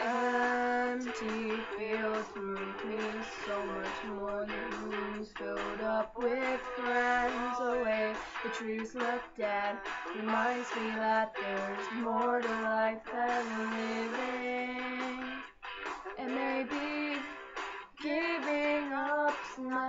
Empty fields move me so much more than rooms filled up with friends away. The trees look dead, reminds me that there's more to life than living. And maybe giving up's not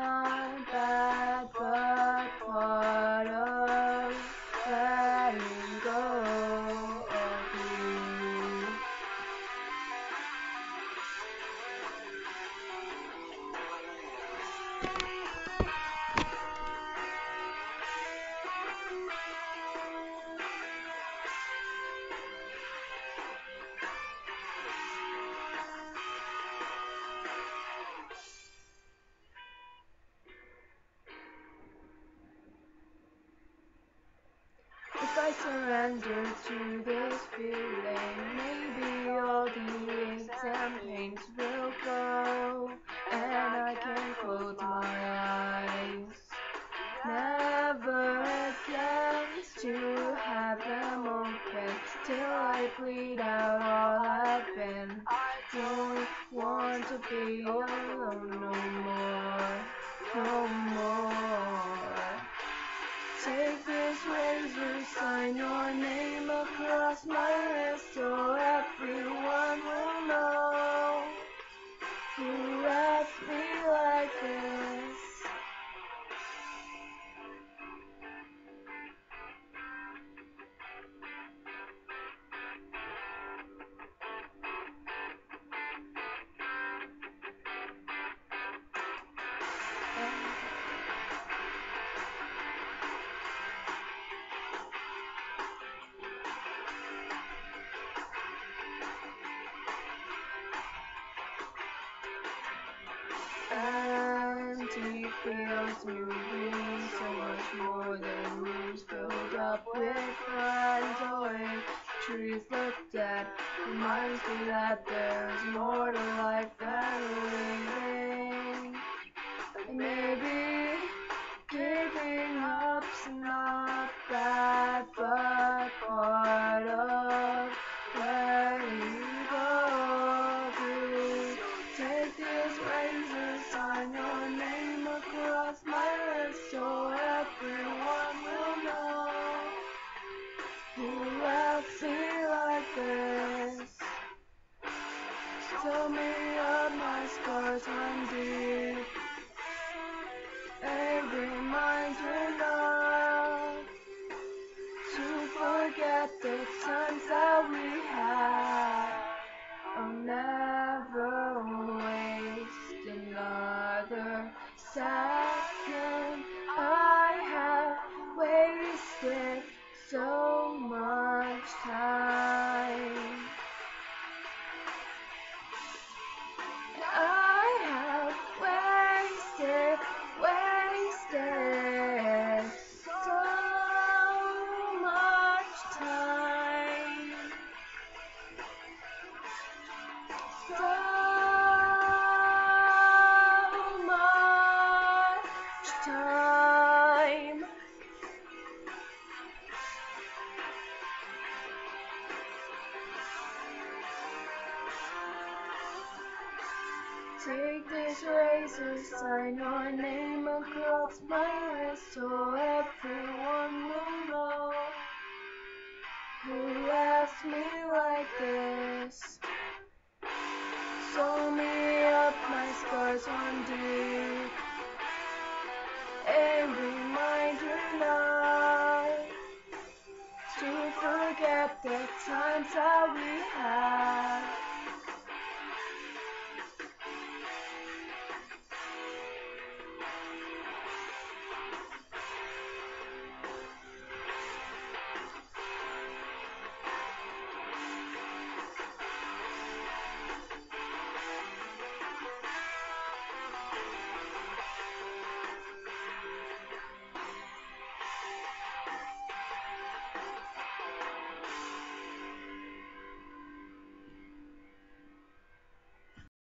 bleed out all I've been. I Don't want to be alone no Empty fields moving so much more than rooms filled up with friends away. Trees look dead, reminds me that there's more to life than living. Time. Take this razor, sign your name across my wrist so everyone will know who left me like this. Sew me up, my scars undo. A reminder not to forget the times that we had.